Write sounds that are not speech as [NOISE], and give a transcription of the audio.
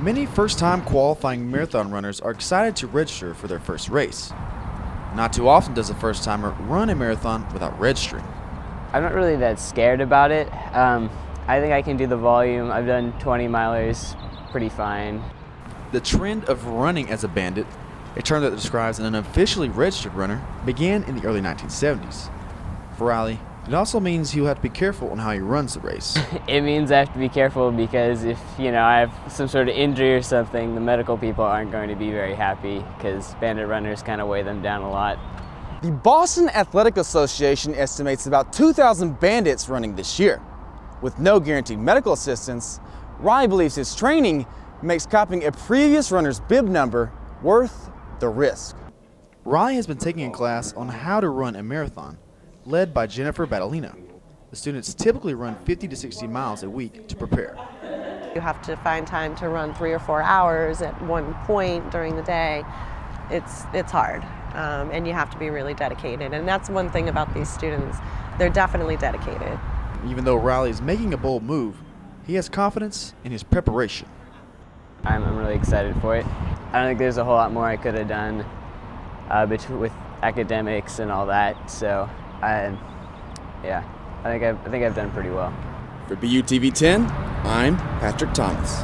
Many first-time qualifying marathon runners are excited to register for their first race. Not too often does a first-timer run a marathon without registering. I'm not really that scared about it. Um, I think I can do the volume. I've done 20 milers pretty fine. The trend of running as a bandit, a term that describes an unofficially registered runner, began in the early 1970s. For Riley, it also means he'll have to be careful on how he runs the race. [LAUGHS] it means I have to be careful because if, you know, I have some sort of injury or something, the medical people aren't going to be very happy because bandit runners kind of weigh them down a lot. The Boston Athletic Association estimates about 2,000 bandits running this year. With no guaranteed medical assistance, Riley believes his training makes copying a previous runner's bib number worth the risk. Riley has been taking a class on how to run a marathon, led by Jennifer Battolino. The students typically run 50 to 60 miles a week to prepare. You have to find time to run three or four hours at one point during the day. It's, it's hard, um, and you have to be really dedicated. And that's one thing about these students, they're definitely dedicated. Even though Riley is making a bold move, he has confidence in his preparation. I'm, I'm really excited for it. I don't think there's a whole lot more I could have done uh, with academics and all that. So, I, yeah, I think I've, I think I've done pretty well. For BUTV 10, I'm Patrick Thomas.